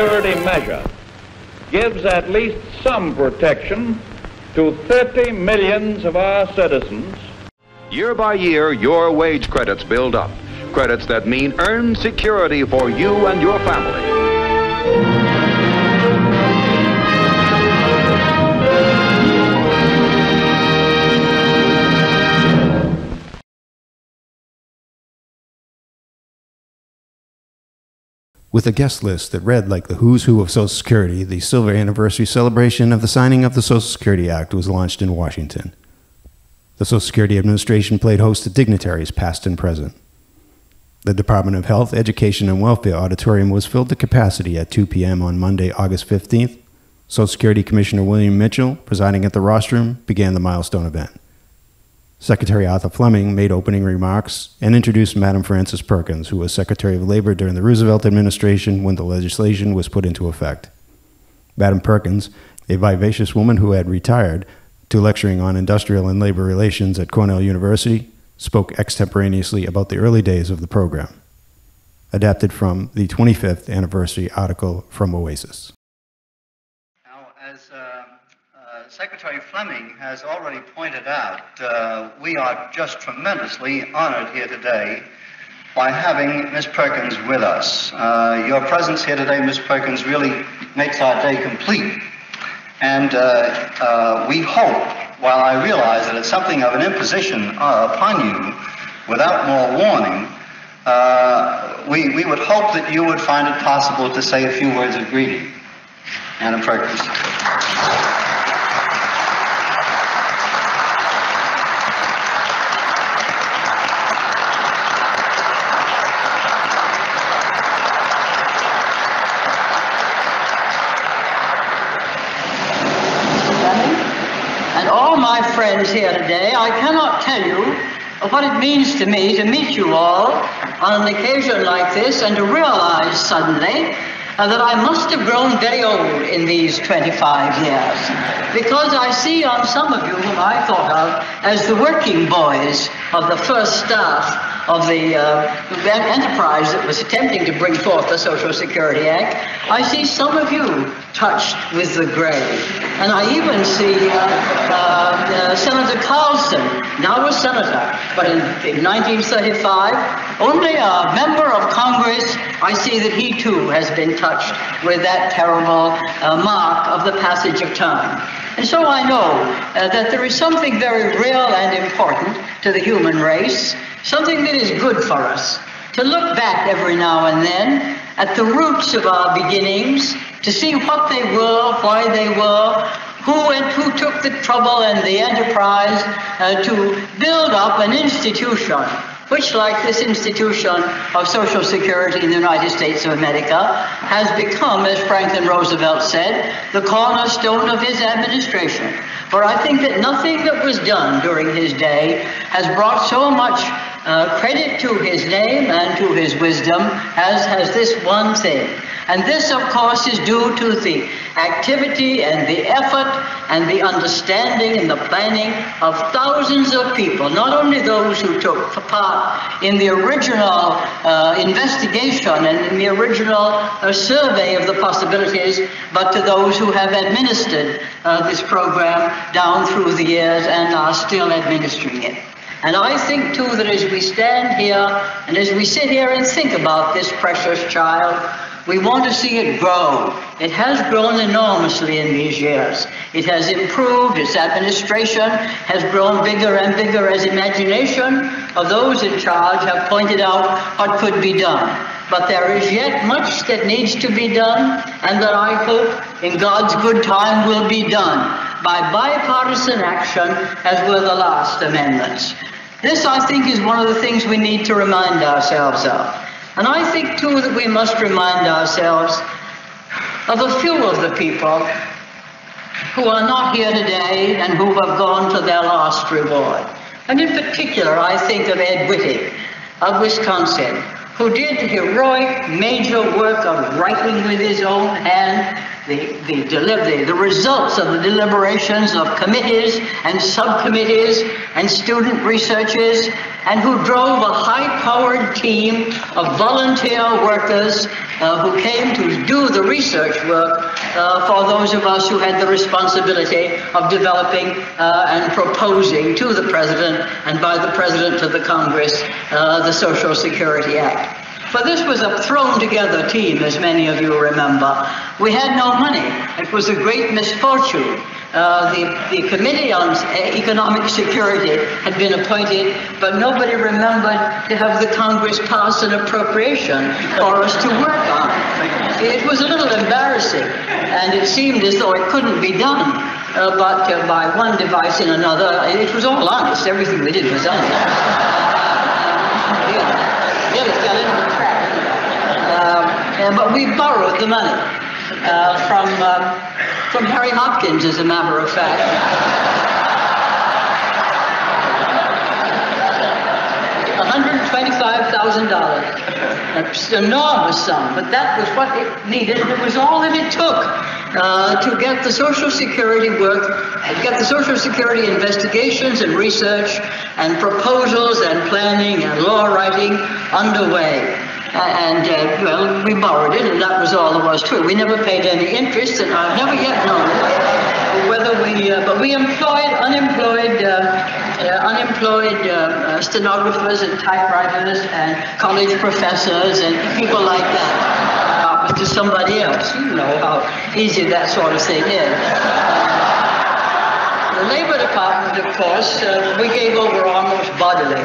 Security measure gives at least some protection to 30 millions of our citizens. Year by year, your wage credits build up. Credits that mean earned security for you and your family. With a guest list that read like the who's who of Social Security, the silver anniversary celebration of the signing of the Social Security Act was launched in Washington. The Social Security Administration played host to dignitaries past and present. The Department of Health, Education, and Welfare auditorium was filled to capacity at 2 p.m. on Monday, August 15th. Social Security Commissioner William Mitchell, presiding at the rostrum, began the milestone event. Secretary Arthur Flemming made opening remarks and introduced Madam Frances Perkins, who was Secretary of Labor during the Roosevelt administration when the legislation was put into effect. Madam Perkins, a vivacious woman who had retired to lecturing on industrial and labor relations at Cornell University, spoke extemporaneously about the early days of the program. Adapted from the 25th anniversary article from Oasis. Now, as uh, uh, Secretary Flemming has already pointed out, uh, we are just tremendously honored here today by having Ms. Perkins with us. Uh, your presence here today, Ms. Perkins, really makes our day complete. And uh, uh, we hope, while I realize that it's something of an imposition uh, upon you without more warning, uh, we, we would hope that you would find it possible to say a few words of greeting. Madam Perkins. and all my friends here today, I cannot tell you what it means to me to meet you all on an occasion like this and to realize suddenly uh, that I must have grown very old in these 25 years. Because I see on some of you whom I thought of as the working boys of the first staff of the uh, enterprise that was attempting to bring forth the Social Security Act, I see some of you touched with the grave. And I even see uh, uh, uh, Senator Carlson, now a senator, but in, in 1935, only a member of Congress, I see that he too has been touched with that terrible uh, mark of the passage of time. And so I know that there is something very real and important to the human race, something that is good for us. To look back every now and then at the roots of our beginnings, to see what they were, why they were, who and who took the trouble and the enterprise uh, to build up an institution which, like this institution of Social Security in the United States of America, has become, as Franklin Roosevelt said, the cornerstone of his administration. For I think that nothing that was done during his day has brought so much uh, credit to his name and to his wisdom as has this one thing. And this, of course, is due to the activity and the effort and the understanding and the planning of thousands of people, not only those who took part in the original uh, investigation and in the original uh, survey of the possibilities, but to those who have administered uh, this program down through the years and are still administering it. And I think, too, that as we stand here and as we sit here and think about this precious child, we want to see it grow. It has grown enormously in these years. It has improved, its administration has grown bigger and bigger as imagination of those in charge have pointed out what could be done. But there is yet much that needs to be done, and that I hope in God's good time will be done by bipartisan action as were the last amendments. This, I think, is one of the things we need to remind ourselves of. And I think, too, that we must remind ourselves of a few of the people who are not here today and who have gone to their last reward. And in particular, I think of Ed Witte of Wisconsin, who did heroic major work of writing with his own hand the, the, the, results of the deliberations of committees and subcommittees and student researchers and who drove a high-powered team of volunteer workers uh, who came to do the research work uh, for those of us who had the responsibility of developing uh, and proposing to the President and by the President to the Congress uh, the Social Security Act. But this was a thrown together team, as many of you remember. We had no money. It was a great misfortune. Uh, the, the Committee on Economic Security had been appointed, but nobody remembered to have the Congress pass an appropriation for us to work on. It was a little embarrassing, and it seemed as though it couldn't be done. Uh, but uh, by one device and another, it was all honest. Everything we did was honest. yeah. Really fell into the trap. Um, but we borrowed the money uh, from um, from Harry Hopkins, as a matter of fact. $125,000. An enormous sum, but that was what it needed. It was all that it took uh, to get the Social Security work, get the Social Security investigations and research and proposals and planning and law writing underway and uh, well, we borrowed it, and that was all there was to it. We never paid any interest, and I've never yet known whether we, uh, but we employed unemployed, uh, uh unemployed uh, uh, stenographers and typewriters and college professors and people like that. to somebody else, you know how easy that sort of thing is. The Labor Department, of course, we gave over almost bodily.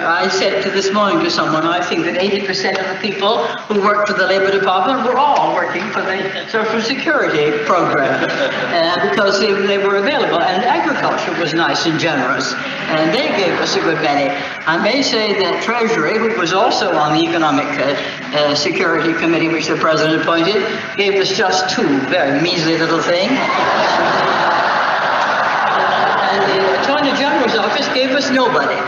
I said to this morning to someone, I think that 80% of the people who work for the Labor Department were all working for the Social Security program uh, because they, they, were available. And agriculture was nice and generous, and they gave us a good many. I may say that Treasury, which was also on the Economic uh, uh, Security Committee, which the President appointed, gave us just two very measly little things. and the Attorney office gave us nobody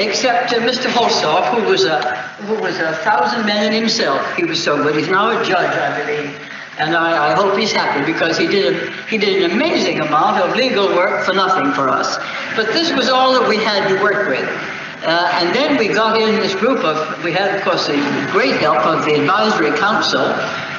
except uh, Mr. Holsdorf, who was a who was a thousand men in himself. He was so good. He's now a judge, I believe, and I, I hope he's happy because he did a, he did an amazing amount of legal work for nothing for us. But this was all that we had to work with. Uh, and then we got in this group of, we had, of course, the great help of the Advisory Council,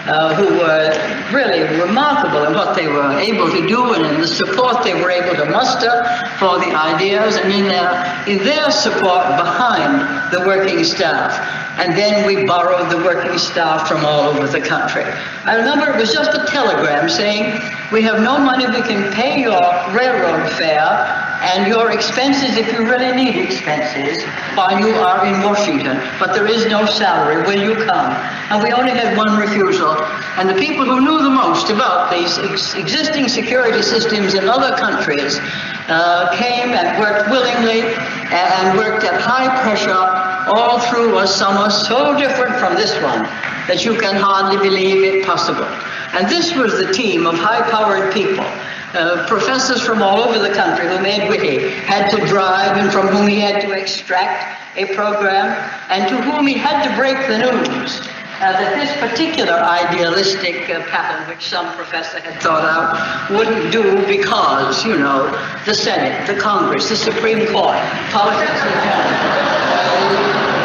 uh, who were really remarkable in what they were able to do and in the support they were able to muster for the ideas and in their, in their support behind the working staff. And then we borrowed the working staff from all over the country. I remember it was just a telegram saying, we have no money, we can pay your railroad fare and your expenses, if you really need expenses, while you are in Washington. But there is no salary. Will you come? And we only had one refusal. And the people who knew the most about these ex- existing security systems in other countries uh, came and worked willingly and worked at high pressure all through a summer so different from this one that you can hardly believe it possible. And this was the team of high-powered people uh, professors from all over the country whom Ed Witte had to drive and from whom he had to extract a program and to whom he had to break the news. Uh, that this particular idealistic uh, pattern, which some professor had thought out, wouldn't do because, you know, the Senate, the Congress, the Supreme Court, politics.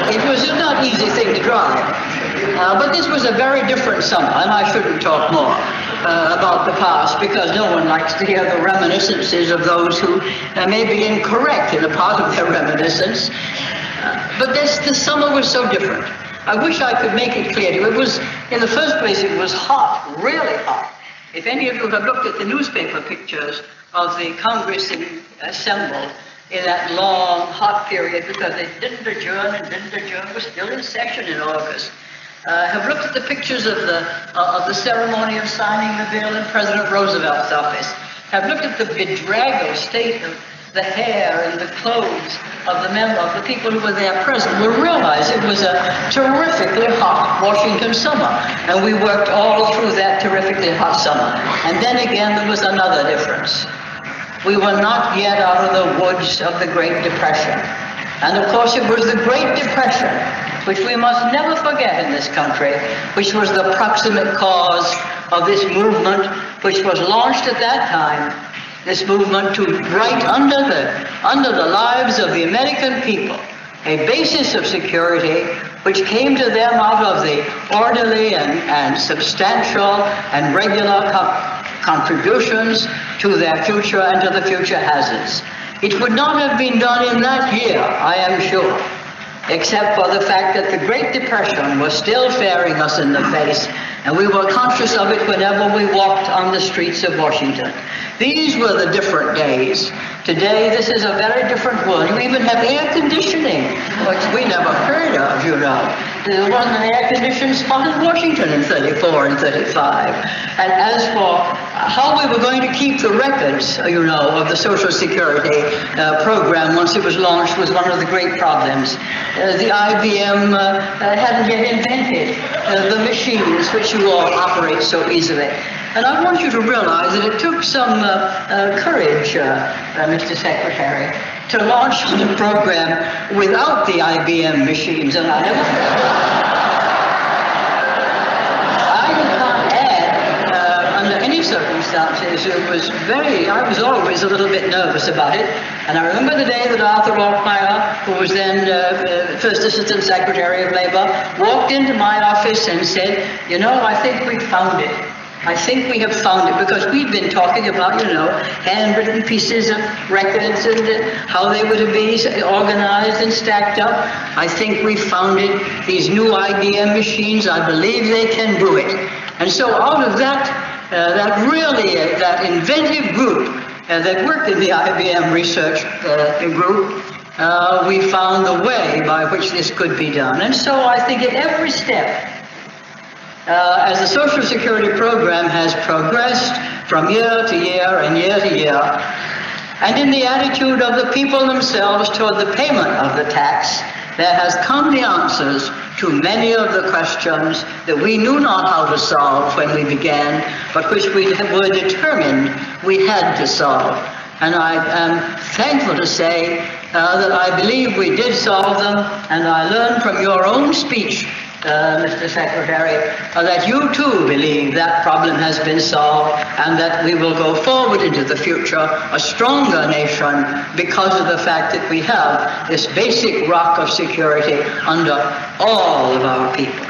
It was not easy thing to drive. Uh, but this was a very different summer, and I shouldn't talk more uh, about the past because no one likes to hear the reminiscences of those who uh, may be incorrect in a part of their reminiscence. But this, the summer was so different. I wish I could make it clear to you. It was, in the first place, it was hot, really hot. If any of you have looked at the newspaper pictures of the Congress assembled in that long, hot period, because they didn't adjourn and didn't adjourn, was still in session in August uh, have looked at the pictures of the, uh, of the ceremony of signing the bill in President Roosevelt's office, have looked at the bedraggled state of the hair and the clothes of the member of the people who were there present will realize it was a terrifically hot Washington summer. And we worked all through that terrifically hot summer. And then again, there was another difference. We were not yet out of the woods of the Great Depression. And of course, it was the Great Depression which we must never forget in this country, which was the proximate cause of this movement which was launched at that time, this movement to write under the, under the lives of the American people a basis of security which came to them out of the orderly and, and substantial and regular co- contributions to their future and to the future hazards. It would not have been done in that year, I am sure, except for the fact that the Great Depression was still staring us in the face, and we were conscious of it whenever we walked on the streets of Washington. These were the different days. Today, this is a very different world. You even have air conditioning, which we never heard of, you know. There was an air-conditioned spot in Washington in 34 and 35. And as for how we were going to keep the records, you know, of the Social Security uh, program once it was launched was one of the great problems. Uh, the IBM uh, uh, hadn't yet invented uh, the machines which you all operate so easily. And I want you to realize that it took some uh, uh, courage, uh, uh Mr. Secretary, to launch the program without the IBM machines. And I never. Circumstances, it was very, I was always a little bit nervous about it. And I remember the day that Arthur Altmeyer, who was then uh, First Assistant Secretary of Labor, walked into my office and said, You know, I think we found it. I think we have found it because we've been talking about, you know, handwritten pieces of records and how they to be organized and stacked up. I think we found it. These new IBM machines, I believe they can do it. And so out of that, uh, that really, uh, that inventive group uh, that worked in the IBM research uh, group, uh, we found the way by which this could be done. And so I think at every step, uh, as the Social Security program has progressed from year to year and year to year, and in the attitude of the people themselves toward the payment of the tax, there has come the answers to many of the questions that we knew not how to solve when we began, but which we were determined we had to solve. And I am thankful to say uh, that I believe we did solve them, and I learned from your own speech uh, Mr. Secretary, uh, that you too believe that problem has been solved and that we will go forward into the future a stronger nation because of the fact that we have this basic rock of security under all of our people.